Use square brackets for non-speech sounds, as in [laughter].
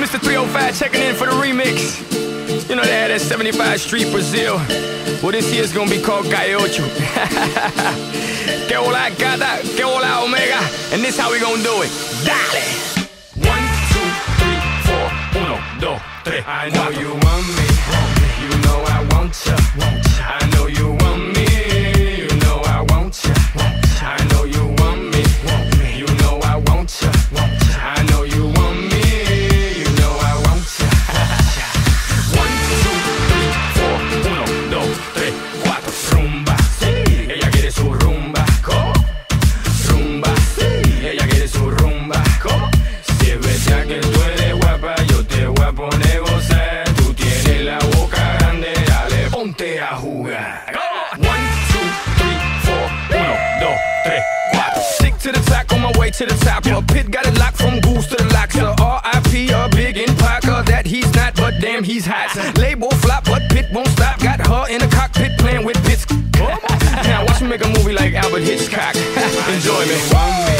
Mr. 305 checking in for the remix. You know they had that 75 Street Brazil. Well, this year's gonna be called Calle Ocho. [laughs] que hola gata, que hola omega. And this how we gonna do it. Dale! One, two, three, four, uno, dos, tres. I know you want me. You know I jugar. One, two, three, four, uno, dos, tres, cuatro. Stick to the track on my way to the top. A pit got it locked from goose to the locks. So R.I.P. a big in Parker that he's not, but damn he's hot. Label flop, but Pit won't stop. Got her in the cockpit playing with bits. now watch me make a movie like Alfred Hitchcock. [laughs] Enjoy me.